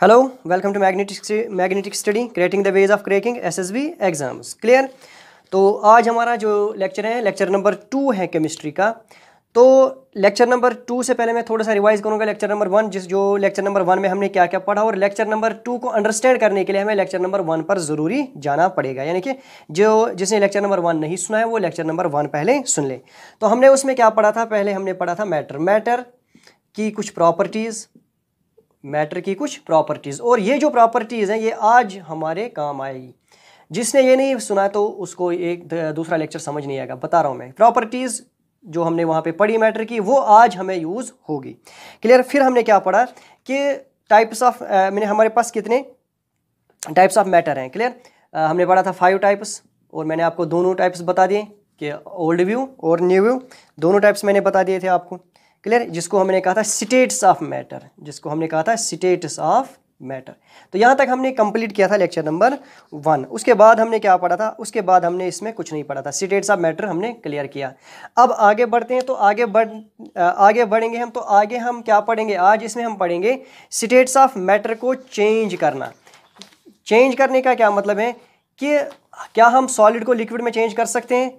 Hello welcome to magnetic magnetic study creating the ways of cracking SSB exams clear तो आज हमारा जो lecture है लेक्चर नंबर टू है केमिस्ट्री का। तो लेक्चर नंबर टू से पहले मैं थोड़ा सा रिवाइज करूँगा लेक्चर नंबर वन जिस जो लेक्चर नंबर वन में हमने क्या क्या पढ़ा और लेक्चर नंबर टू को अंडरस्टैंड करने के लिए हमें लेक्चर नंबर वन पर ज़रूरी जाना पड़ेगा। यानी कि जो जिसने लेक्चर नंबर वन नहीं सुना है, वो लेक्चर नंबर वन पहले सुन ले। तो हमने उसमें क्या पढ़ा था? पहले हमने पढ़ा था मैटर मैटर की कुछ प्रॉपर्टीज़ मैटर की कुछ प्रॉपर्टीज़। और ये जो प्रॉपर्टीज़ हैं, ये आज हमारे काम आएगी। जिसने ये नहीं सुना तो उसको एक दूसरा लेक्चर समझ नहीं आएगा। बता रहा हूँ मैं। प्रॉपर्टीज़ जो हमने वहाँ पे पढ़ी मैटर की, वो आज हमें यूज़ होगी। क्लियर? फिर हमने क्या पढ़ा कि टाइप्स ऑफ़ मैंने हमारे पास कितने टाइप्स ऑफ़ मैटर हैं। क्लियर? हमने पढ़ा था फाइव टाइप्स और मैंने आपको दोनों टाइप्स बता दिए कि ओल्ड व्यू और न्यू व्यू दोनों टाइप्स मैंने बता दिए थे आपको। क्लियर जिसको हमने कहा था स्टेट्स ऑफ़ मैटर जिसको हमने कहा था स्टेट्स ऑफ़ मैटर तो यहाँ तक हमने कंप्लीट किया था लेक्चर नंबर वन उसके बाद हमने क्या पढ़ा था? उसके बाद हमने इसमें कुछ नहीं पढ़ा था. स्टेट्स ऑफ़ मैटर हमने क्लियर किया. अब आगे बढ़ते हैं तो आगे बढ़ आगे बढ़ेंगे हम तो आगे हम क्या पढ़ेंगे? आज इसमें हम पढ़ेंगे स्टेट्स ऑफ़ मैटर को चेंज करना. चेंज करने का क्या मतलब है? कि क्या हम सॉलिड को लिक्विड में चेंज कर सकते हैं?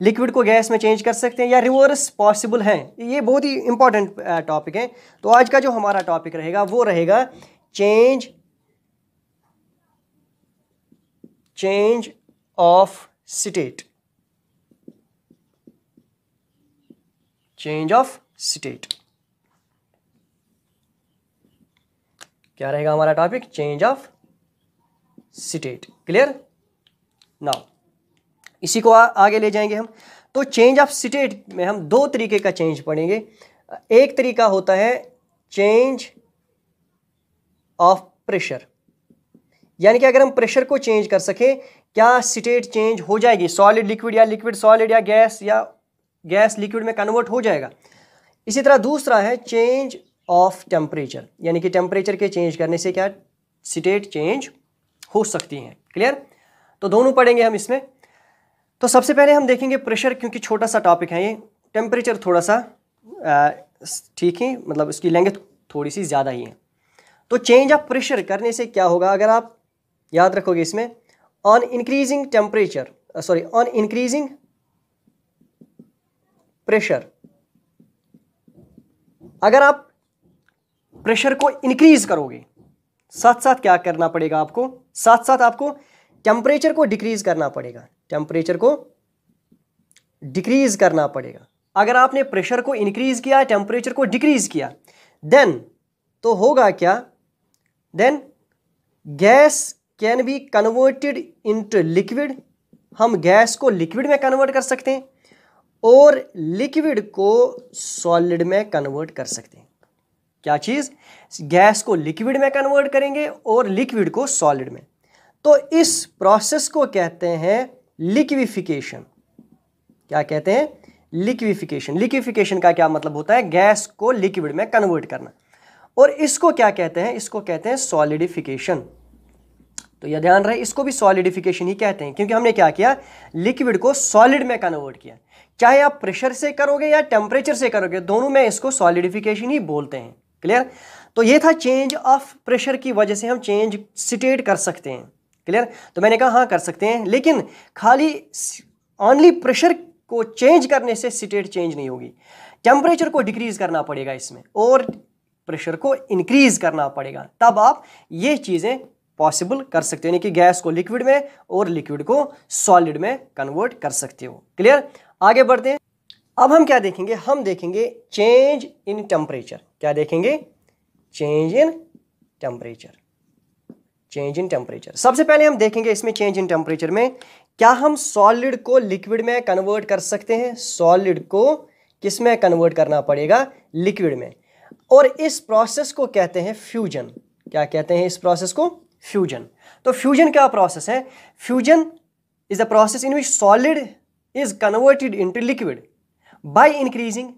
लिक्विड को गैस में चेंज कर सकते हैं या रिवर्स पॉसिबल है। ये बहुत ही इंपॉर्टेंट टॉपिक है। तो आज का जो हमारा टॉपिक रहेगा, वो रहेगा change change of state. Change of state. क्या रहेगा हमारा topic? Change of state. Clear? Now. इसी को आ, आगे ले जाएँगे हम। तो चेंज ऑफ़ स्टेट में हम दो तरीके का चेंज पढ़ेंगे। एक तरीका होता है चेंज ऑफ़ प्रेशर यानी कि अगर हम प्रेशर को चेंज कर सकें क्या स्टेट चेंज हो जाएगी? सॉलिड लिक्विड या लिक्विड सॉलिड या गैस या गैस लिक्विड में कन्वर्ट हो जाएगा। इसी तरह दूसरा है चेंज ऑफ़ टेम्परेचर यानी कि टेम्परेचर के चेंज करने से क्या स्टेट चेंज हो सकती हैं। क्लियर तो दोनों पढ़ेंगे हम इसमें। तो सबसे पहले हम देखेंगे प्रेशर, क्योंकि छोटा सा टॉपिक है ये। टेम्परेचर थोड़ा सा ठीक है मतलब उसकी लेंथ थोड़ी सी ज़्यादा ही है। तो चेंज ऑफ़ प्रेशर करने से क्या होगा, अगर आप याद रखोगे इसमें on increasing temperature sorry on increasing pressure अगर आप प्रेशर को इंक्रीज करोगे साथ साथ क्या करना पड़ेगा आपको? साथ साथ आपको टेम्परेचर को डिक्रीज करना पड़ेगा। टेम्परेचर को डिक्रीज करना पड़ेगा। अगर आपने प्रेशर को इंक्रीज किया टेम्परेचर को डिक्रीज किया देन तो होगा क्या? Then gas can be converted into liquid हम गैस को लिक्विड में कन्वर्ट कर सकते हैं और लिक्विड को सॉलिड में कन्वर्ट कर सकते हैं। क्या चीज़? गैस को लिक्विड में कन्वर्ट करेंगे और लिक्विड को सॉलिड में। तो इस प्रोसेस को कहते हैं लिक्विफिकेशन। क्या कहते हैं? लिक्विफिकेशन। लिक्विफिकेशन का क्या मतलब होता है? गैस को लिक्विड में कन्वर्ट करना। और इसको क्या कहते हैं? इसको कहते हैं सॉलिडिफिकेशन। तो यह ध्यान रहे, इसको भी सॉलिडिफिकेशन ही कहते हैं, क्योंकि हमने क्या किया? लिक्विड को सॉलिड में कन्वर्ट किया। चाहे आप प्रेशर से करोगे या टेम्परेचर से करोगे, दोनों में इसको सॉलिडिफिकेशन ही बोलते हैं। क्लियर? तो ये था चेंज ऑफ़ प्रेशर की वजह से हम चेंज स्टेट कर सकते हैं। क्लियर तो मैंने कहा हाँ कर सकते हैं, लेकिन खाली ऑनली प्रेशर को चेंज करने से स्टेट चेंज नहीं होगी। टेम्परेचर को डिक्रीज करना पड़ेगा इसमें, और प्रेशर को इंक्रीज करना पड़ेगा। तब आप ये चीज़ें पॉसिबल कर सकते हो, यानी कि गैस को लिक्विड में और लिक्विड को सॉलिड में कन्वर्ट कर सकते हो। क्लियर आगे बढ़ते हैं। अब हम क्या देखेंगे? हम देखेंगे चेंज इन टेम्परेचर क्या देखेंगे? Change in temperature change in temperature सबसे पहले हम देखेंगे इसमें चेंज इन टेम्परेचर में, क्या हम सॉलिड को लिक्विड में कन्वर्ट कर सकते हैं? सॉलिड को किसमें कन्वर्ट करना पड़ेगा? लिक्विड में। और इस प्रोसेस को कहते हैं फ्यूजन क्या कहते हैं इस प्रोसेस को? फ्यूजन तो फ्यूजन क्या प्रोसेस है? Fusion is the process in which solid is converted into liquid by increasing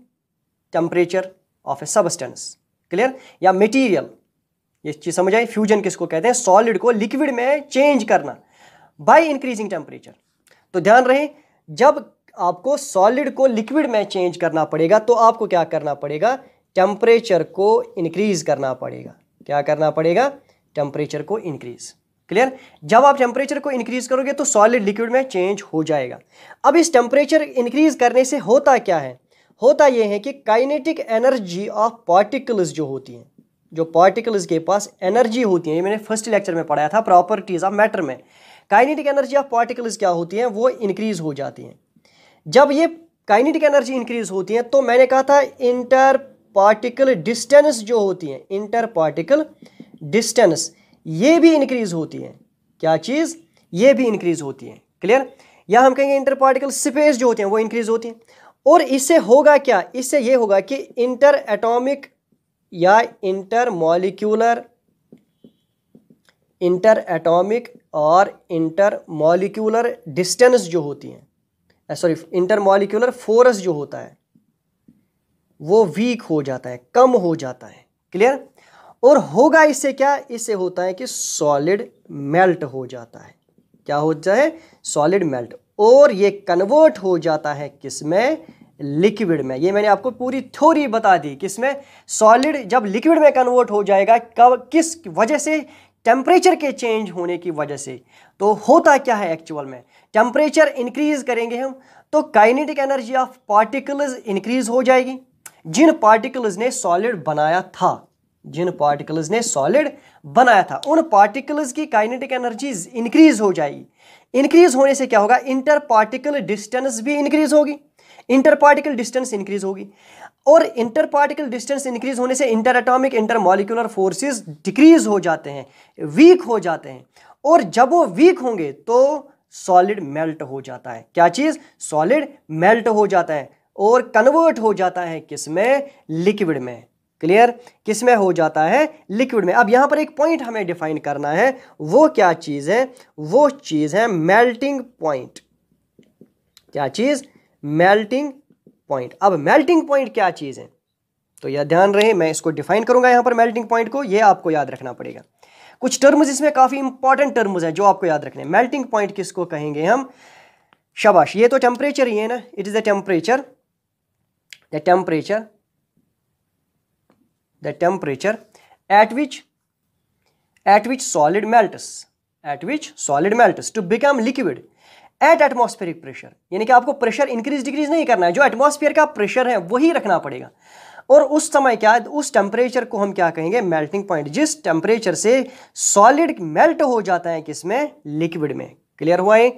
temperature of a substance clear या मटेरियल ये चीज़ समझ आई? फ्यूजन किसको कहते हैं? सॉलिड को लिक्विड में चेंज करना। बाय इंक्रीजिंग टेम्परेचर तो ध्यान रहे, जब आपको सॉलिड को लिक्विड में चेंज करना पड़ेगा तो आपको क्या करना पड़ेगा? टेम्परेचर को इंक्रीज करना पड़ेगा। क्या करना पड़ेगा? टेम्परेचर को इंक्रीज क्लियर जब आप टेम्परेचर को इंक्रीज करोगे तो सॉलिड लिक्विड में चेंज हो जाएगा। अब इस टेम्परेचर इंक्रीज करने से होता क्या है? होता यह है कि काइनेटिक एनर्जी ऑफ़ पार्टिकल्स जो होती हैं जो पार्टिकल्स के पास एनर्जी होती है, ये मैंने फ़र्स्ट लेक्चर में पढ़ाया था प्रॉपर्टीज़ ऑफ़ मैटर में। काइनेटिक एनर्जी ऑफ़ पार्टिकल्स क्या होती हैं, वो इंक्रीज हो जाती हैं। जब ये काइनेटिक एनर्जी इंक्रीज होती है तो मैंने कहा था इंटर पार्टिकल डिस्टेंस जो होती है इंटर पार्टिकल डिस्टेंस ये भी इंक्रीज होती है। क्या चीज़? ये भी इंक्रीज होती है। क्लियर या हम कहेंगे इंटर पार्टिकल स्पेस जो होते हैं, वो इंक्रीज होती हैं। और इससे होगा क्या? इससे ये होगा कि इंटर एटॉमिक या इंटर मॉलिक्यूलर इंटर एटॉमिक और इंटर मॉलिक्यूलर डिस्टेंस जो होती हैं सॉरी इंटर मॉलिक्यूलर फोर्स जो होता है, वो वीक हो जाता है, कम हो जाता है। क्लियर? और होगा इससे क्या? इससे होता है कि सॉलिड मेल्ट हो जाता है। क्या है? Solid melt. और ये कन्वर्ट हो जाता है किसमें लिक्विड में। ये मैंने आपको पूरी थ्योरी बता दी किसमें सॉलिड जब लिक्विड में कन्वर्ट हो जाएगा, कब, किस वजह से? टेम्परेचर के चेंज होने की वजह से। तो होता क्या है एक्चुअल में? टेम्परेचर इंक्रीज करेंगे हम तो kinetic energy of particles increase हो जाएगी। जिन पार्टिकल्स ने सॉलिड बनाया था, जिन पार्टिकल्स ने सॉलिड बनाया था, उन पार्टिकल्स की काइनेटिक एनर्जी इंक्रीज हो जाएगी। इंक्रीज होने से क्या होगा? इंटर पार्टिकल डिस्टेंस भी इंक्रीज होगी। इंटर पार्टिकल डिस्टेंस इंक्रीज होगी। और इंटर पार्टिकल डिस्टेंस इंक्रीज होने से inter atomic inter molecular forces decrease हो जाते हैं, वीक हो जाते हैं। और जब वो वीक होंगे तो सॉलिड मेल्ट हो जाता है। क्या चीज़? सॉलिड मेल्ट हो जाता है और कन्वर्ट हो जाता है किसमें? लिक्विड में। क्लियर? किसमें हो जाता है? लिक्विड में। अब यहाँ पर एक पॉइंट हमें डिफाइन करना है। वो क्या चीज़ है? वो चीज़ है मेल्टिंग पॉइंट। क्या चीज़? Melting point. अब मेल्टिंग पॉइंट क्या चीज़ है? तो यह ध्यान रहे, मैं इसको डिफाइन करूँगा यहाँ पर मेल्टिंग पॉइंट को यह आपको याद रखना पड़ेगा। कुछ टर्म्स इसमें काफ़ी इंपॉर्टेंट टर्म्स हैं जो आपको याद रखने मेल्टिंग पॉइंट किसको कहेंगे हम? शबाश, ये तो टेम्परेचर ही है ना? It is the temperature the temperature the temperature at which at which solid melts at which solid melts to become liquid at atmospheric pressure यानी कि आपको प्रेशर इंक्रीज डिक्रीज नहीं करना है, जो एटमॉस्फेयर का प्रेशर है, वही रखना पड़ेगा। और उस समय क्या है उस टेम्परेचर को हम क्या कहेंगे? मेल्टिंग पॉइंट जिस टेम्परेचर से सॉलिड मेल्ट हो जाता है किसमें? लिक्विड में। क्लियर हुआ है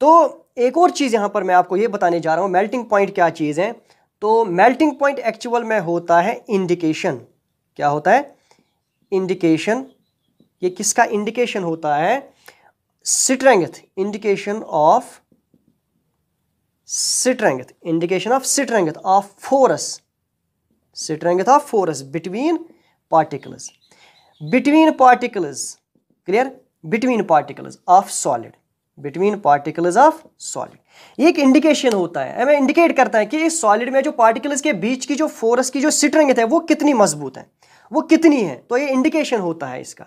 तो एक और चीज़ यहाँ पर मैं आपको ये बताने जा रहा हूँ मेल्टिंग पॉइंट क्या चीज़ है? तो मेल्टिंग पॉइंट एक्चुअल में होता है इंडिकेशन क्या होता है? इंडिकेशन ये किसका इंडिकेशन होता है? Strength indication of strength indication of strength of force strength of force between particles between particles clear between particles of solid between particles of solid एक इंडिकेशन होता है। हमें इंडिकेट करता है कि इस सॉलिड में जो पार्टिकल्स के बीच की जो फोरस की जो स्ट्रेंथ है, वो कितनी मज़बूत है? वो कितनी है? तो ये इंडिकेशन होता है इसका।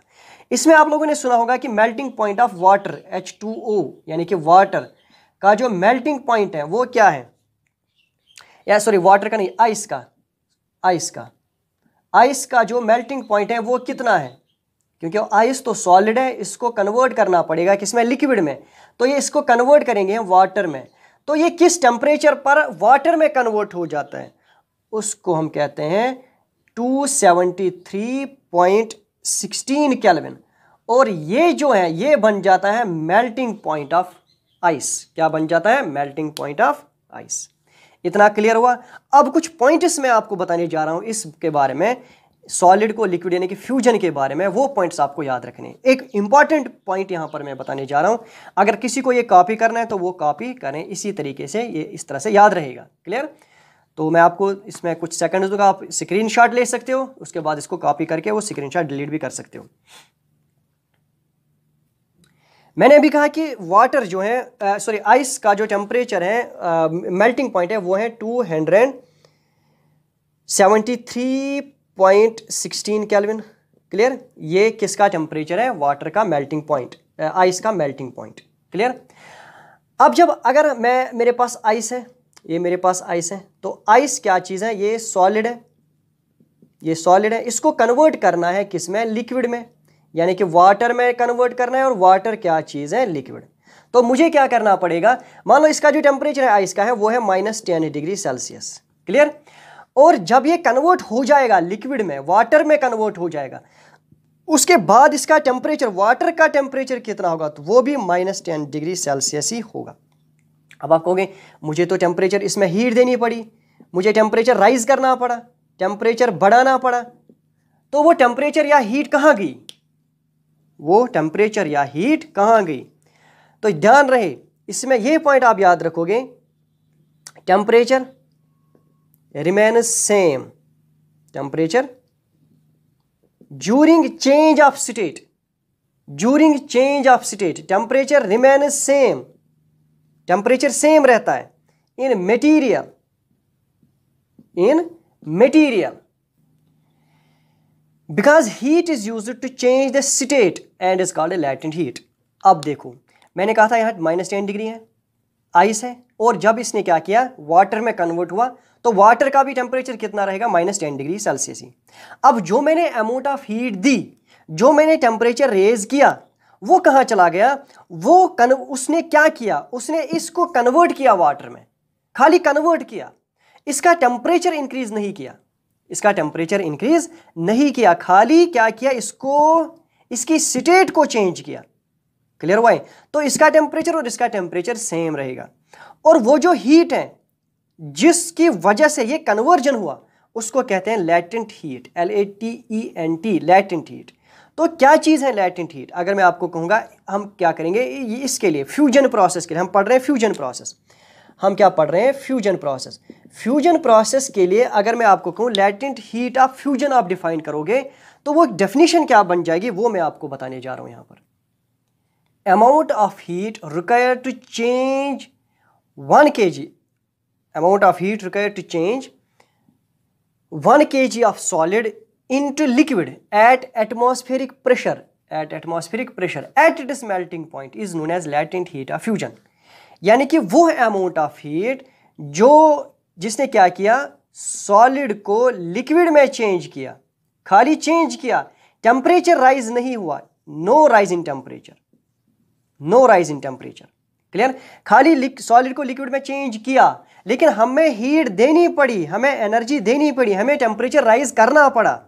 इसमें आप लोगों ने सुना होगा कि melting point of water H two O यानी कि वाटर का जो मेल्टिंग पॉइंट है, वो क्या है? या सॉरी वाटर का नहीं आइस का आइस का। आइस का जो मेल्टिंग पॉइंट है, वो कितना है? क्योंकि आइस तो सॉलिड है, इसको कन्वर्ट करना पड़ेगा किसमें? लिक्विड में। तो ये इसको कन्वर्ट करेंगे वाटर में। तो ये किस टेम्परेचर पर वाटर में कन्वर्ट हो जाता है? उसको हम कहते हैं two seventy three point sixteen kelvin और ये जो है, ये बन जाता है मेल्टिंग पॉइंट ऑफ़ आइस क्या बन जाता है? मेल्टिंग पॉइंट ऑफ़ आइस इतना क्लियर हुआ? अब कुछ पॉइंट्स मैं आपको बताने जा रहा हूँ इसके बारे में। सॉलिड को लिक्विड यानी कि फ्यूजन के बारे में, वो पॉइंट्स आपको याद रखने। एक इंपॉर्टेंट पॉइंट यहाँ पर मैं बताने जा रहा हूँ। अगर किसी को ये कॉपी करना है तो वो कॉपी करें। इसी तरीके से ये इस तरह से याद रहेगा। क्लियर तो मैं आपको इसमें कुछ सेकंड्स दूँगा, आप स्क्रीनशॉट ले सकते हो, उसके बाद इसको कॉपी करके वो स्क्रीनशॉट डिलीट भी कर सकते हो। मैंने अभी कहा कि वाटर जो है सॉरी आइस का जो टेम्परेचर है मेल्टिंग पॉइंट है, वो है two hundred seventy three point sixteen kelvin clear ये किसका टेम्परेचर है? वाटर का मेल्टिंग पॉइंट आइस का मेल्टिंग पॉइंट क्लियर अब जब अगर मैं, मेरे पास आइस है ये मेरे पास आइस है। तो आइस क्या चीज़ है? ये सॉलिड है। ये सॉलिड है। इसको कन्वर्ट करना है किसमें? लिक्विड में। यानी कि वाटर में कन्वर्ट करना है और वाटर क्या चीज़ है? लिक्विड तो मुझे क्या करना पड़ेगा? मान लो इसका जो टेम्परेचर है आइस का है, वो है minus ten degree Celsius clear और जब ये कन्वर्ट हो जाएगा लिक्विड में वाटर में कन्वर्ट हो जाएगा, उसके बाद इसका टेम्परेचर वाटर का टेम्परेचर कितना होगा? तो वो भी माइनस टेन डिग्री सेल्सियस ही होगा। अब आप कहोगे, मुझे तो टेम्परेचर इसमें हीट देनी पड़ी। मुझे टेम्परेचर राइज करना पड़ा टेम्परेचर बढ़ाना पड़ा। तो वो टेम्परेचर या हीट कहाँ गई? वो टेम्परेचर या हीट कहाँ गई? तो ध्यान रहे, इसमें ये पॉइंट आप याद रखोगे temperature remain same temperature during change of state during change of state temperature remain same temperature same रहता है। In material in material. Because heat is use to change the state and is called latent heat अब देखो, मैंने कहा था यहाँ minus ten degree है ice है, और जब इसने क्या किया वाटर में कन्वर्ट हुआ तो वाटर का भी टेम्परेचर कितना रहेगा? माइनस टेन डिग्री सेल्सियस ही। अब जो मैंने अमाउंट ऑफ़ हीट दी, जो मैंने टेम्परेचर रेज किया वो कहाँ चला गया? वो कन, उसने क्या किया? उसने इसको कन्वर्ट किया वाटर में। खाली कन्वर्ट किया। इसका टेम्परेचर इंक्रीज नहीं किया। इसका टेम्परेचर इंक्रीज नहीं किया। खाली क्या किया? इसको, इसकी स्टेट को चेंज किया। क्लियर हुआ तो इसका टेम्परेचर और इसका टेम्परेचर सेम रहेगा। और वो जो हीट है, जिसकी वजह से ये कन्वर्जन हुआ, उसको कहते हैं latent heat L A T E N T latent heat तो क्या चीज़ है लैटेंट हीट अगर मैं आपको कहूँगा, हम क्या करेंगे? इसके लिए फ्यूजन प्रोसेस के लिए, हम पढ़ रहे हैं फ्यूजन प्रोसेस हम क्या पढ़ रहे हैं? फ्यूजन प्रोसेस फ्यूजन प्रोसेस के लिए अगर मैं आपको कहूँ लैटेंट हीट ऑफ़ फ्यूजन आप डिफाइन करोगे तो वो डेफिनेशन क्या बन जाएगी, वो मैं आपको बताने जा रहा हूँ यहाँ पर। Amount of heat require to change one K G amount of heat heat required to change 1 kg of solid into liquid at atmospheric pressure, at atmospheric pressure, at its melting point is known as latent heat of fusion. यानी कि वो amount of heat जो जिसने क्या किया? Solid को liquid में change किया। खाली चेंज किया। टेम्परेचर राइज नहीं हुआ। No rise in temperature no rise in temperature clear खाली सॉलिड को लिक्विड में चेंज किया। लेकिन हमें हीट देनी पड़ी, हमें एनर्जी देनी पड़ी, हमें टेम्परेचर राइज करना पड़ा।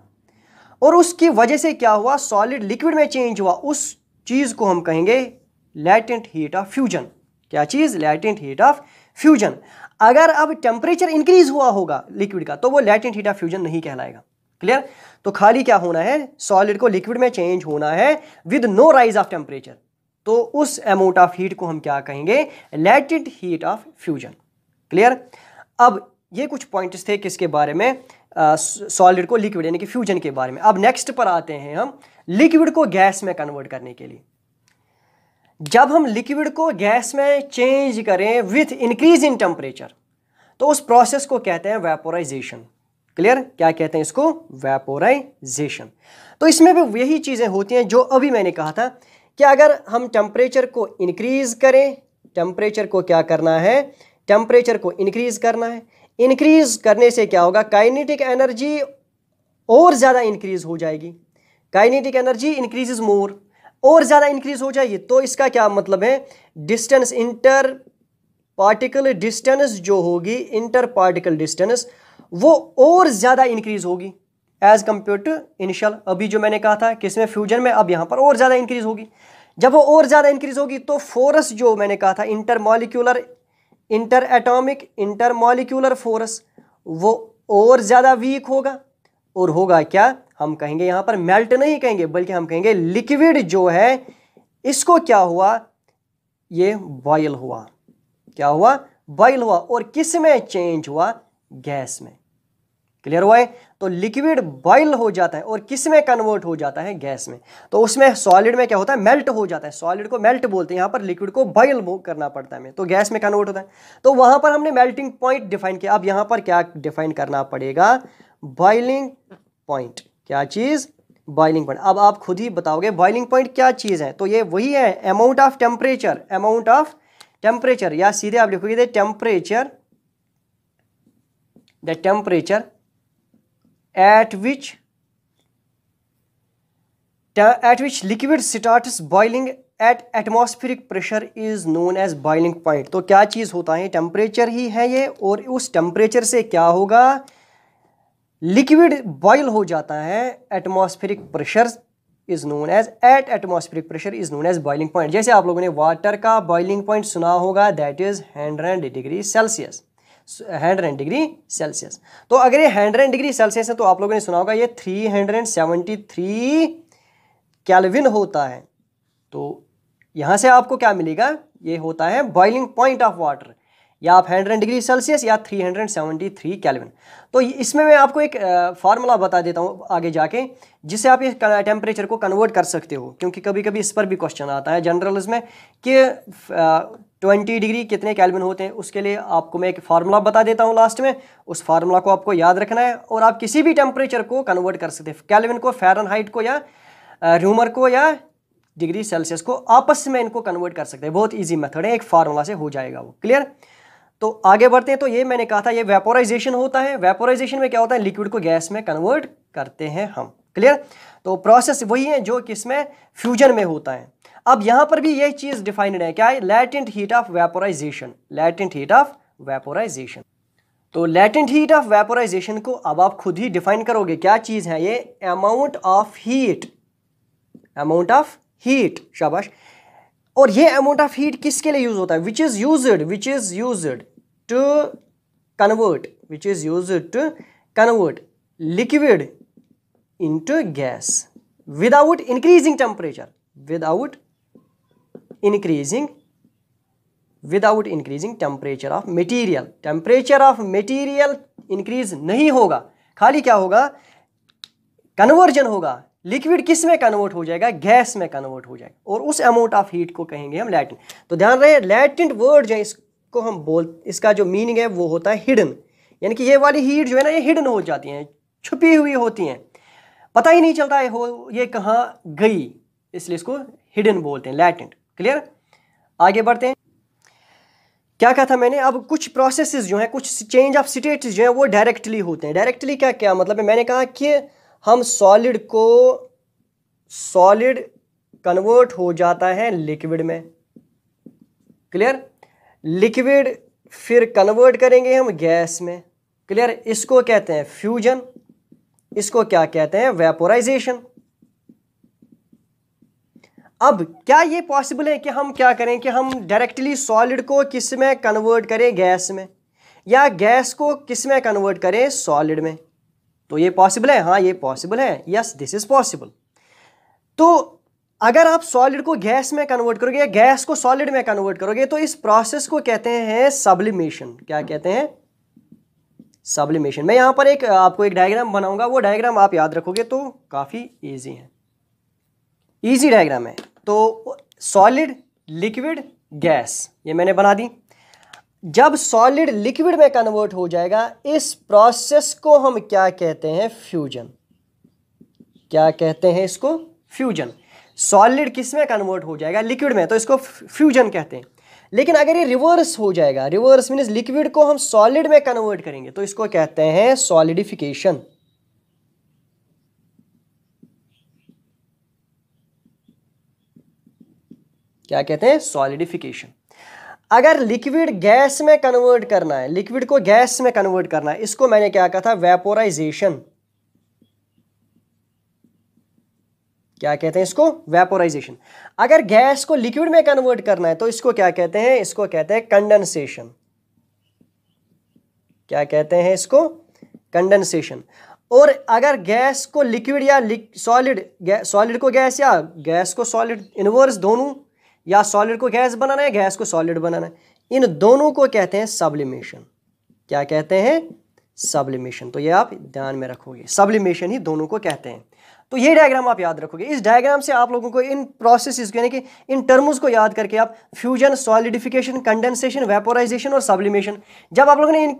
और उसकी वजह से क्या हुआ? सॉलिड लिक्विड में चेंज हुआ। उस चीज़ को हम कहेंगे लैटेंट हीट ऑफ़ फ्यूजन क्या चीज़? लैटेंट हीट ऑफ़ फ्यूजन अगर अब टेम्परेचर इंक्रीज हुआ होगा लिक्विड का तो वो लैटेंट हीट ऑफ़ फ्यूजन नहीं कहलाएगा। क्लियर तो खाली क्या होना है? सॉलिड को लिक्विड में चेंज होना है with no rise of temperature तो उस अमाउंट ऑफ़ हीट को हम क्या कहेंगे? Latent heat of fusion clear अब ये कुछ पॉइंट्स थे किसके बारे में? सॉलिड को लिक्विड यानी कि फ्यूजन के बारे में। अब नेक्स्ट पर आते हैं हम लिक्विड को गैस में कन्वर्ट करने के लिए। जब हम लिक्विड को गैस में चेंज करें विथ इंक्रीज इन टेम्परेचर तो उस प्रोसेस को कहते हैं वेपोराइजेशन क्लियर क्या कहते हैं इसको? वेपोराइजेशन तो इसमें भी यही चीज़ें होती हैं जो अभी मैंने कहा था कि अगर हम टेम्परेचर को इंक्रीज करें टेम्परेचर को क्या करना है? टेम्परेचर को इंक्रीज करना है। इंक्रीज करने से क्या होगा? काइनेटिक एनर्जी और ज़्यादा इंक्रीज हो जाएगी। काइनेटिक एनर्जी इंक्रीज मोर और ज़्यादा इंक्रीज हो जाएगी। तो इसका क्या मतलब है? डिस्टेंस इंटर पार्टिकल डिस्टेंस जो होगी इंटर पार्टिकल डिस्टेंस वो और ज़्यादा इंक्रीज होगी। एज कंपेयर टू इनिशियल अभी जो मैंने कहा था, किसमें? फ्यूजन में, अब यहाँ पर और ज़्यादा इंक्रीज होगी। जब वो और ज़्यादा इंक्रीज होगी तो फोर्स जो मैंने कहा था inter molecular inter atomic inter molecular force, वो और ज़्यादा वीक होगा। और होगा क्या? हम कहेंगे यहाँ पर मेल्ट नहीं कहेंगे, बल्कि हम कहेंगे लिक्विड जो है, इसको क्या हुआ? ये बॉयल हुआ। क्या हुआ? बॉयल हुआ। और किसमें चेंज हुआ? गैस में। क्लियर हुआ है? तो लिक्विड बॉइल हो जाता है और किसमें कन्वर्ट हो जाता है? गैस में। तो उसमें सॉलिड में क्या होता है? मेल्ट हो जाता है। सॉलिड को मेल्ट बोलते हैं। यहाँ पर लिक्विड को बॉइल करना पड़ता है हमें। तो गैस में कन्वर्ट होता है। तो वहाँ पर हमने मेल्टिंग पॉइंट डिफाइन किया। अब यहाँ पर क्या डिफाइन करना पड़ेगा? Boiling point. क्या चीज़? Boiling point. अब आप खुद ही बताओगे, बॉइलिंग पॉइंट क्या चीज़ है? तो ये वही है amount of temperature amount of temperature या सीधे आप लिखोगे temperature the temperature at which at which liquid starts boiling at atmospheric pressure is known as boiling point. तो क्या चीज़ होता है? टेम्परेचर ही है ये, और उस टेम्परेचर से क्या होगा? लिक्विड बॉयल हो जाता है atmospheric pressure is known as at atmospheric pressure is known as boiling point जैसे आप लोगों ने वाटर का बॉइलिंग पॉइंट सुना होगा that is hundred degree Celsius hundred degree Celsius तो अगर ये हंड्रेड डिग्री सेल्सियस है तो आप लोगों ने सुना होगा, ये three hundred seventy three kelvin होता है। तो यहाँ से आपको क्या मिलेगा? ये होता है बॉइलिंग पॉइंट ऑफ़ वाटर या आप हंड्रेड डिग्री सेल्सियस या three hundred seventy three kelvin तो इसमें मैं आपको एक फार्मूला बता देता हूँ आगे जाके, जिससे आप इस टेम्परेचर को कन्वर्ट कर सकते हो। क्योंकि कभी कभी इस पर भी क्वेश्चन आता है जनरल में कि ट्वेंटी डिग्री कितने कैलविन होते हैं, उसके लिए आपको मैं एक फार्मूला बता देता हूँ लास्ट में। उस फार्मूला को आपको याद रखना है और आप किसी भी टेम्परेचर को कन्वर्ट कर सकते हैं। कैलविन को फ़ारेनहाइट को या र्यूमर को या डिग्री सेल्सियस को आपस में इनको कन्वर्ट कर सकते हैं। बहुत ईजी मेथड है, एक फार्मूला से हो जाएगा वो। क्लियर तो आगे बढ़ते हैं तो ये मैंने कहा था, ये वेपोराइजेशन होता है। वेपोराइजेशन में क्या होता है? लिक्विड को गैस में कन्वर्ट करते हैं हम। क्लियर तो प्रोसेस वही है जो किसमें? फ्यूजन में होता है। अब यहाँ पर भी ये चीज़ डिफाइंड है। क्या है? Latent heat of vaporisation latent heat of vaporisation तो लैटेंट हीट ऑफ़ वेपोराइजेशन को अब आप खुद ही डिफाइन करोगे। क्या चीज़ है ये? Amount of heat amount of heat शाबाश। और ये अमाउंट ऑफ़ हीट किसके लिए यूज़ होता है? Which is used which is used to convert which is used to convert liquid into gas without increasing temperature, without increasing without increasing temperature of material. Temperature of material increase नहीं होगा। खाली क्या होगा? Conversion होगा। Liquid किसमें convert हो जाएगा? Gas में कन्वर्ट हो जाएगा। और उस अमाउंट ऑफ़ हीट को कहेंगे हम लैटेंट तो ध्यान रहे लैटेंट वर्ड जो इसको हम बोल, इसका जो मीनिंग है, वो होता है हिडन यानी कि ये वाली हीट जो है ना, ये हिडन हो जाती हैं, छुपी हुई होती हैं। पता ही नहीं चलता है, हो, ये कहाँ गई। इसलिए इसको हिडन बोलते हैं लैटेंट क्लियर आगे बढ़ते हैं। क्या कहा था मैंने? अब कुछ प्रोसेसेस जो हैं, कुछ चेंज ऑफ़ स्टेट्स जो हैं, वो डायरेक्टली होते हैं। डायरेक्टली क्या क्या मतलब है? मैंने कहा कि हम सॉलिड को सॉलिड कन्वर्ट हो जाता है लिक्विड में। क्लियर लिक्विड फिर कन्वर्ट करेंगे हम गैस में। क्लियर इसको कहते हैं फ्यूजन इसको क्या कहते हैं? वेपोराइजेशन अब क्या ये पॉसिबल है कि हम क्या करें कि हम डायरेक्टली सॉलिड को किसमें कन्वर्ट करें गैस में? या गैस को किसमें कन्वर्ट करें सॉलिड में? तो ये पॉसिबल है? हाँ ये पॉसिबल है। यस दिस इज़ पॉसिबल तो अगर आप सॉलिड को गैस में कन्वर्ट करोगे या गैस को सॉलिड में कन्वर्ट करोगे तो इस प्रोसेस को कहते हैं सब्लिमेशन क्या कहते हैं? सब्लिमेशन मैं यहाँ पर एक, आपको एक डायग्राम बनाऊँगा। वो डायग्राम आप याद रखोगे तो काफ़ी ईजी है। इजी डायग्राम है। तो सॉलिड लिक्विड गैस ये मैंने बना दी। जब सॉलिड लिक्विड में कन्वर्ट हो जाएगा, इस प्रोसेस को हम क्या कहते हैं? फ्यूजन क्या कहते हैं इसको? फ्यूजन सॉलिड किसमें कन्वर्ट हो जाएगा? लिक्विड में तो इसको फ्यूजन कहते हैं। लेकिन अगर ये रिवर्स हो जाएगा रिवर्स मीन्स लिक्विड को हम सॉलिड में कन्वर्ट करेंगे तो इसको कहते हैं सॉलिडिफिकेशन क्या कहते हैं? सॉलिडिफिकेशन अगर लिक्विड गैस में कन्वर्ट करना है लिक्विड को गैस में कन्वर्ट करना है, इसको मैंने क्या कहा था? वेपोराइजेशन क्या कहते हैं इसको? वेपोराइजेशन अगर गैस को लिक्विड में कन्वर्ट करना है तो इसको क्या कहते हैं? इसको कहते हैं कंडेंसेशन क्या कहते हैं इसको? कंडेंसेशन और अगर गैस को लिक्विड या सॉलिड सॉलिड को गैस या गैस को सॉलिड इनवर्स दोनों या सॉलिड को गैस बनाना है, गैस को सॉलिड बनाना है। इन दोनों को कहते हैं सब्लिमेशन क्या कहते हैं? सब्लिमेशन तो ये आप ध्यान में रखोगे। सब्लिमेशन ही दोनों को कहते हैं। तो ये डायग्राम आप याद रखोगे। इस डायग्राम से आप लोगों को इन प्रोसेस यानी कि इन टर्म्स को याद करके आप फ्यूजन सॉलिडिफिकेशन कंडेंसेशन वेपोराइजेशन और सब्लिमेशन जब आप लोगों ने इन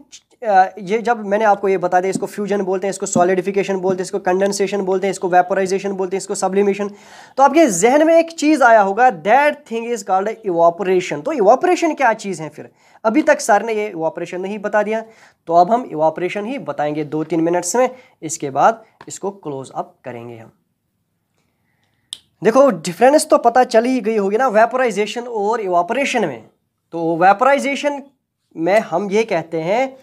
ये जब मैंने आपको ये बता दिया, इसको फ्यूजन बोलते हैं, इसको सॉलिडिफिकेशन बोलते हैं, इसको कंडेंसेशन बोलते हैं, इसको वेपोराइजेशन बोलते हैं, इसको सब्लिमेशन तो आपके जहन में एक चीज़ आया होगा that thing is called evaporation तो इवापोरेशन क्या चीज़ है फिर? अभी तक सर ने ये इवापरेशन नहीं बता दिया। तो अब हम इवापरेशन ही बताएँगे दो तीन मिनट्स में। इसके बाद इसको क्लोज अप करेंगे हम। देखो डिफरेंस तो पता चल ही गई होगी ना वेपोराइजेशन और इवापरेशन में। तो वेपोराइजेशन में हम ये कहते हैं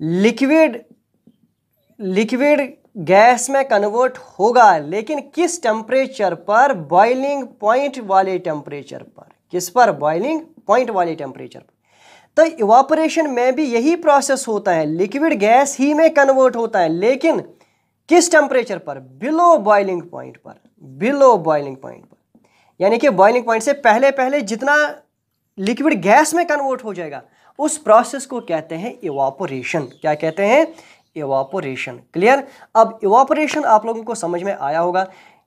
लिक्विड लिक्विड गैस में कन्वर्ट होगा, लेकिन किस टेम्परेचर पर? बॉइलिंग पॉइंट वाले टेम्परेचर पर। किस पर? बॉइलिंग पॉइंट वाले टेम्परेचर पर। तो इवापोरेशन में भी यही प्रोसेस होता है। लिक्विड गैस ही में कन्वर्ट होता है। लेकिन किस टेम्परेचर पर? बिलो बॉइलिंग पॉइंट पर। बिलो बॉइलिंग पॉइंट पर। यानी कि बॉइलिंग पॉइंट से पहले पहले जितना लिक्विड गैस में कन्वर्ट हो जाएगा, उस प्रोसेस को कहते हैं इवापोरेशन क्या कहते हैं? इवापोरेशन क्लियर अब इवापोरेशन आप लोगों को समझ में आया होगा।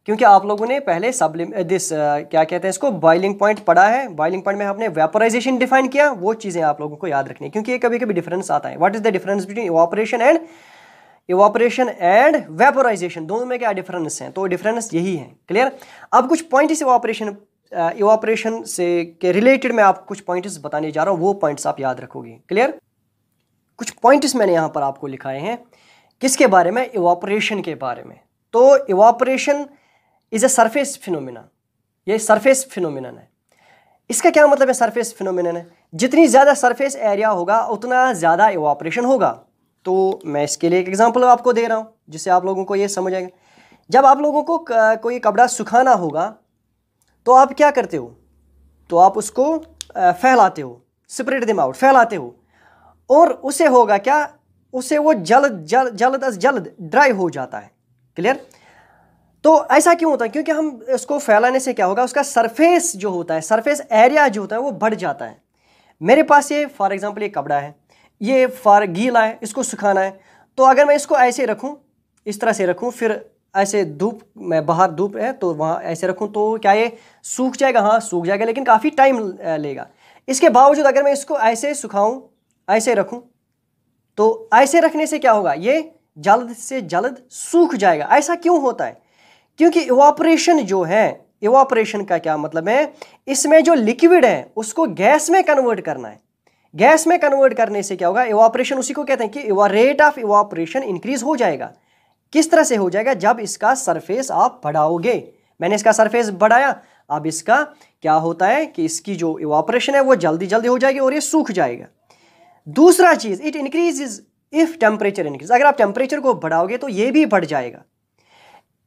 क्योंकि आप लोगों ने पहले सबलिम दिस क्या कहते हैं इसको बॉइलिंग पॉइंट पढ़ा है। बॉइलिंग पॉइंट में आपने वेपोराइजेशन डिफाइन किया, वो चीज़ें आप लोगों को याद रखनी है। क्योंकि ये कभी कभी डिफरेंस आता है। What is the difference between evaporation and evaporation and vaporization दोनों में क्या डिफरेंस है? तो डिफरेंस यही है। क्लियर अब कुछ पॉइंट इस इवापोरेशन इवापोरेशन से के रिलेटेड मैं आप कुछ पॉइंट्स बताने जा रहा हूँ। वो पॉइंट्स आप याद रखोगे। क्लियर कुछ पॉइंट्स मैंने यहाँ पर आपको लिखाए हैं। किसके बारे में? इवापोरेशन के बारे में। तो evaporation is a surface phenomena ये सरफेस फिनोमिनन है। इसका क्या मतलब है सरफेस फिनोमिनन है? जितनी ज़्यादा सरफेस एरिया होगा, उतना ज़्यादा इवापोरेशन होगा। तो मैं इसके लिए एक एग्जांपल आपको दे रहा हूँ, जिससे आप लोगों को ये समझ आएगा। जब आप लोगों को कोई कपड़ा सुखाना होगा तो आप क्या करते हो? तो आप उसको फैलाते हो स्प्रेड दिम आउट फैलाते हो। और उसे होगा क्या? उसे वो जल्द जल्द जल्द अज जल्द ड्राई हो जाता है। क्लियर तो ऐसा क्यों होता है? क्योंकि हम इसको फैलाने से क्या होगा? उसका सरफेस जो होता है सरफेस एरिया जो होता है, वो बढ़ जाता है। मेरे पास ये फॉर एग्जांपल ये कपड़ा है। ये फॉर गीला है, इसको सुखाना है। तो अगर मैं इसको ऐसे रखूँ, इस तरह से रखूँ, फिर ऐसे धूप, में बाहर धूप है तो वहाँ ऐसे रखूँ तो क्या ये सूख जाएगा? हाँ सूख जाएगा, लेकिन काफ़ी टाइम लेगा। इसके बावजूद अगर मैं इसको ऐसे सुखाऊँ, ऐसे रखूँ तो ऐसे रखने से क्या होगा? ये जल्द से जल्द सूख जाएगा। ऐसा क्यों होता है? क्योंकि इवापरेशन जो है इवापरेशन का क्या मतलब है? इसमें जो लिक्विड है, उसको गैस में कन्वर्ट करना है। गैस में कन्वर्ट करने से क्या होगा? इवापरेशन उसी को कहते हैं कि रेट ऑफ़ इवापरेशन इंक्रीज हो जाएगा। किस तरह से हो जाएगा? जब इसका सरफेस आप बढ़ाओगे। मैंने इसका सरफेस बढ़ाया, अब इसका क्या होता है कि इसकी जो इवापरेशन है, वो जल्दी जल्दी हो जाएगी और ये सूख जाएगा। दूसरा चीज़ it increase if temperature increase अगर आप टेम्परेचर को बढ़ाओगे तो ये भी बढ़ जाएगा।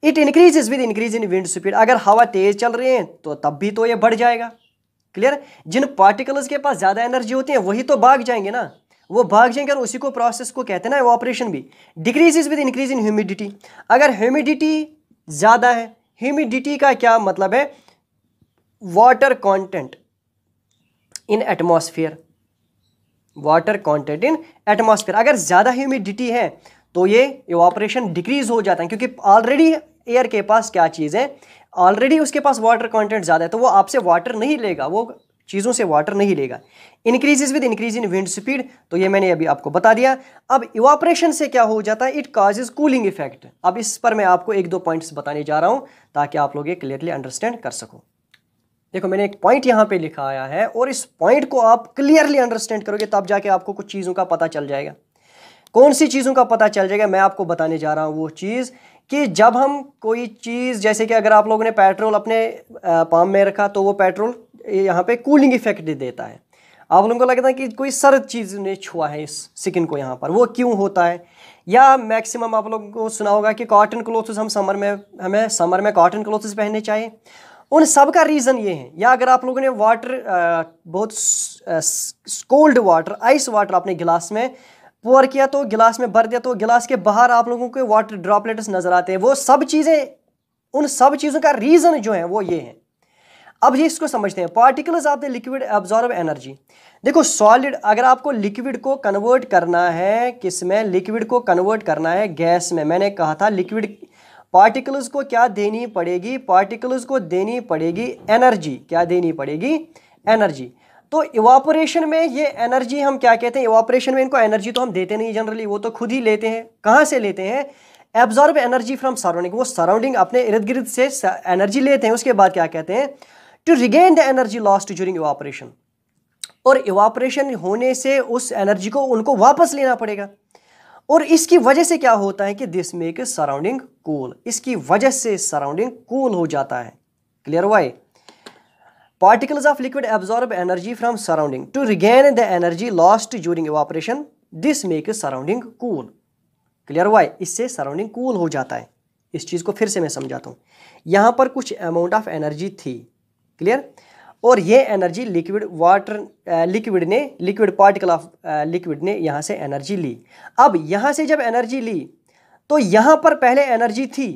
It increase with increase in wind speed अगर हवा तेज चल रही है तो तब भी तो ये बढ़ जाएगा। क्लियर जिन पार्टिकल्स के पास ज़्यादा एनर्जी होती है, वही तो भाग जाएँगे ना। वो भाग जाएँगे और उसी को प्रोसेस को कहते हैं ना ऑपरेशन भी। Decrease is with increase in humidity अगर ह्यूमिडिटी ज़्यादा है ह्यूमिडिटी का क्या मतलब है? Water content in atmosphere water content in atmosphere अगर ज़्यादा ह्यूमिडिटी है तो ये ऑपरेशन डिक्रीज हो जाता है, क्योंकि ऑलरेडी एयर के पास क्या चीज़ है? ऑलरेडी उसके पास वाटर कंटेंट ज़्यादा है तो वो आपसे वाटर नहीं लेगा, वो चीज़ों से वाटर नहीं लेगा। Increases with increase in wind speed तो ये मैंने अभी आपको बता दिया। अब इवापरेशन से क्या हो जाता है? इट काजेज कूलिंग इफ़ेक्ट अब इस पर मैं आपको एक दो पॉइंट्स बताने जा रहा हूँ, ताकि आप लोग ये क्लियरली अंडरस्टैंड कर सको। देखो, मैंने एक पॉइंट यहाँ पे लिखा आया है, और इस पॉइंट को आप क्लियरली अंडरस्टैंड करोगे, तब जाके आपको कुछ चीज़ों का पता चल जाएगा। कौन सी चीज़ों का पता चल जाएगा, मैं आपको बताने जा रहा हूँ वो चीज़। कि जब हम कोई चीज़, जैसे कि अगर आप लोगों ने पेट्रोल अपने पाम में रखा तो वो पेट्रोल यहाँ पे कूलिंग इफ़ेक्ट देता है। आप लोगों को लगता है कि कोई सर्द चीज़ ने छुआ है इस स्किन को यहाँ पर, वो क्यों होता है? या मैक्सिमम आप लोगों को सुना होगा कि कॉटन क्लोथ्स हम समर में, हमें समर में कॉटन क्लोथ्स पहनने चाहिए। उन सब का रीज़न ये है, या अगर आप लोगों ने वाटर बहुत कोल्ड वाटर, आइस वाटर अपने गिलास में पोर किया तो गिलास में भर दिया तो गिलास के बाहर आप लोगों के वाटर ड्रॉपलेट्स नज़र आते हैं। वो सब चीज़ें, उन सब चीज़ों का रीज़न जो है, वो ये है। अब ये इसको समझते हैं। Particles of the liquid absorb energy देखो सॉलिड अगर आपको लिक्विड को कन्वर्ट करना है, किसमें? लिक्विड को कन्वर्ट करना है गैस में। मैंने कहा था लिक्विड पार्टिकल्स को क्या देनी पड़ेगी? पार्टिकल्स को देनी पड़ेगी एनर्जी क्या देनी पड़ेगी? एनर्जी तो इवापोरेशन में ये एनर्जी हम क्या कहते हैं? इवापोरेशन में इनको एनर्जी तो हम देते नहीं जनरली वो तो खुद ही लेते हैं। कहाँ से लेते हैं? एब्जॉर्ब एनर्जी फ्रॉम सराउंडिंग वो सराउंडिंग अपने इर्द गिर्द से एनर्जी लेते हैं, उसके बाद क्या कहते हैं? To regain the energy lost during evaporation और इवापरेशन होने से उस एनर्जी को, उनको वापस लेना पड़ेगा। और इसकी वजह से क्या होता है कि दिस मेक सराउंडिंग कूल इसकी वजह से सराउंडिंग कूल हो जाता है। Clear why Particles of liquid absorb energy from surrounding. To regain the energy lost during evaporation, this makes surrounding cool. Clear हुआ है? इससे सराउंडिंग कूल हो जाता है। इस चीज़ को फिर से मैं समझाता हूँ। यहाँ पर कुछ अमाउंट ऑफ़ एनर्जी थी। क्लियर और ये एनर्जी लिक्विड वाटर लिक्विड ने लिक्विड पार्टिकल ऑफ़ लिक्विड ने यहाँ से एनर्जी ली। अब यहाँ से जब एनर्जी ली तो यहाँ पर पहले एनर्जी थी।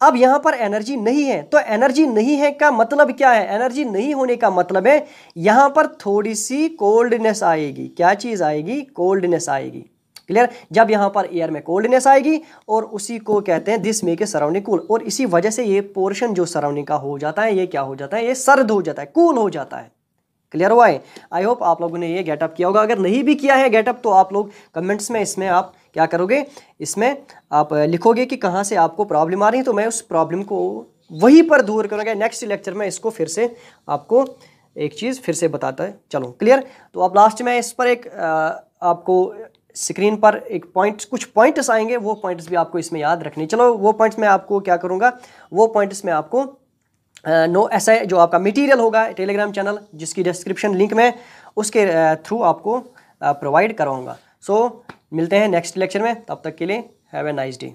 अब यहाँ पर एनर्जी नहीं है तो एनर्जी नहीं है का मतलब क्या है? एनर्जी नहीं होने का मतलब है, यहाँ पर थोड़ी सी कोल्डनेस आएगी। क्या चीज़ आएगी? कोल्डनेस आएगी। क्लियर जब यहाँ पर एयर में कोल्डनेस आएगी और उसी को कहते हैं this make a surrounding cool और इसी वजह से ये पोर्शन जो सराउंडिंग का हो जाता है, ये क्या हो जाता है? ये सर्द हो जाता है कूल हो जाता है। क्लियर हुआ है? आई होप आप लोगों ने ये गेटअप किया होगा। अगर नहीं भी किया है गेटअप तो आप लोग कमेंट्स में इसमें आप क्या करोगे? इसमें आप लिखोगे कि कहाँ से आपको प्रॉब्लम आ रही है तो मैं उस प्रॉब्लम को वहीं पर दूर करूँगा। नेक्स्ट लेक्चर में इसको फिर से आपको एक चीज़ फिर से बताता है। चलो क्लियर तो अब लास्ट में इस पर एक आपको स्क्रीन पर एक पॉइंट कुछ पॉइंट्स आएँगे, वो पॉइंट्स भी आपको इसमें याद रखने। चलो, वो पॉइंट्स मैं आपको क्या करूँगा? वो पॉइंट्स में आपको नो ऐसा जो आपका मटेरियल होगा टेलीग्राम चैनल जिसकी डिस्क्रिप्शन लिंक में, उसके थ्रू आपको प्रोवाइड कराऊँगा। सो so, मिलते हैं नेक्स्ट लेक्चर में. तब तक के लिए हैव ए नाइस डे